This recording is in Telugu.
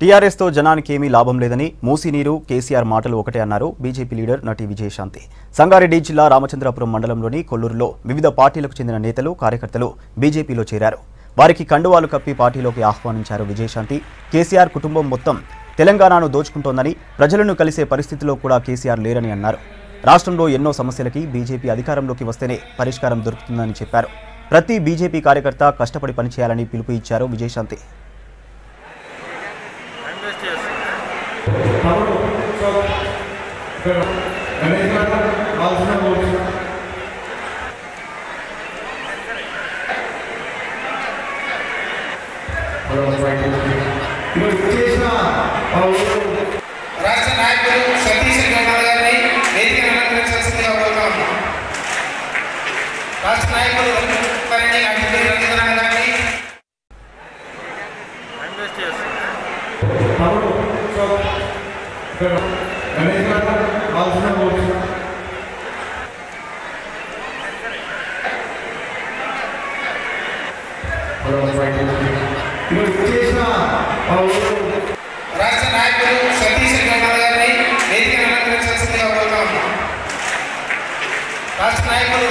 టీఆర్ఎస్తో జనానికి ఏమీ లాభం లేదని మూసీనీరు కేసీఆర్ మాటలు ఒకటే అన్నారు. బీజేపీ లీడర్ నటి విజయశాంతి. సంగారెడ్డి జిల్లా రామచంద్రపురం మండలంలోని కొల్లూరులో వివిధ పార్టీలకు చెందిన నేతలు కార్యకర్తలు బీజేపీలో చేరారు. వారికి కండువాలు కప్పి పార్టీలోకి ఆహ్వానించారు విజయశాంతి. కేసీఆర్ కుటుంబం మొత్తం తెలంగాణను దోచుకుంటోందని ప్రజలను కలిసే పరిస్థితిలో కూడా కేసీఆర్ లేరని అన్నారు. రాష్ట్రంలో ఎన్నో సమస్యలకి బీజేపీ అధికారంలోకి వస్తేనే పరిష్కారం దొరుకుతుందని చెప్పారు. ప్రతి బీజేపీ కార్యకర్త కష్టపడి పనిచేయాలని పిలుపు ఇచ్చారు విజయశాంతి. రాష్ట్ర నాయకులు సతీష్ గౌడ్ గారిని వేదిక అలంకరించాల్సిందిగా కోరుతాం రాష్ట్ర నాయకులు గారిని అడ్డు రవీంద్రనాథ్ గారిని రాష్ట్ర నాయకులు సతీష్ గౌడ్ గారిని వేదిక రాష్ట్ర నాయకులు